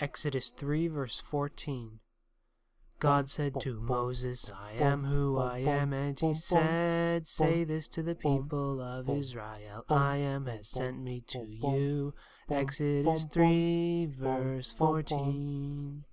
Exodus 3, verse 14. God said to Moses, I am who I am, and he said, Say this to the people of Israel, I am has sent me to you. Exodus 3, verse 14.